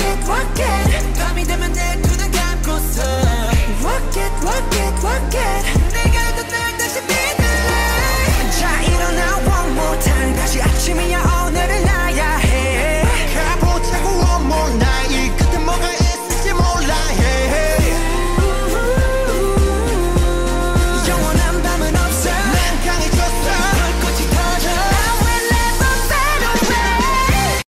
get